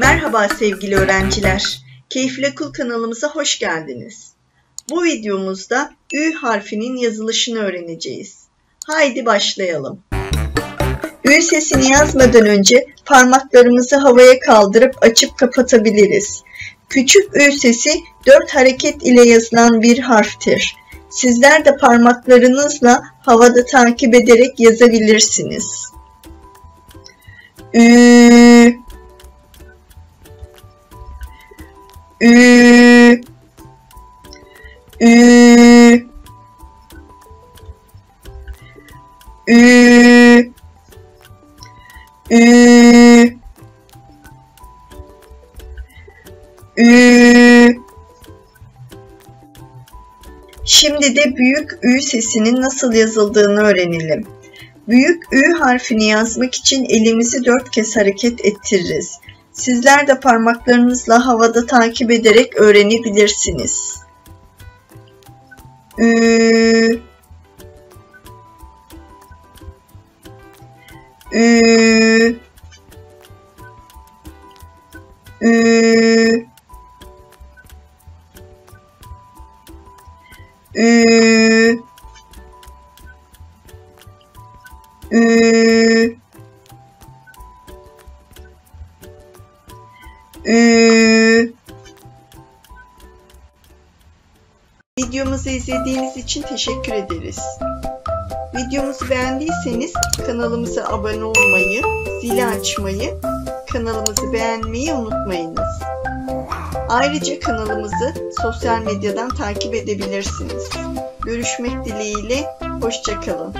Merhaba sevgili öğrenciler. Keyifli Okul kanalımıza hoş geldiniz. Bu videomuzda Ü harfinin yazılışını öğreneceğiz. Haydi başlayalım. Ü sesini yazmadan önce parmaklarımızı havaya kaldırıp açıp kapatabiliriz. Küçük Ü sesi dört hareket ile yazılan bir harftir. Sizler de parmaklarınızla havada takip ederek yazabilirsiniz. Ü Ü. Ü. Ü. Ü. Ü. Şimdi de büyük Ü sesinin nasıl yazıldığını öğrenelim. Büyük Ü harfini yazmak için elimizi dört kez hareket ettiririz. Sizler de parmaklarınızla havada takip ederek öğrenebilirsiniz. Ü Ü Ü Ü Ü Ü Videomuzu izlediğiniz için teşekkür ederiz. Videomuzu beğendiyseniz kanalımıza abone olmayı, zili açmayı, kanalımızı beğenmeyi unutmayınız. Ayrıca kanalımızı sosyal medyadan takip edebilirsiniz. Görüşmek dileğiyle, hoşçakalın.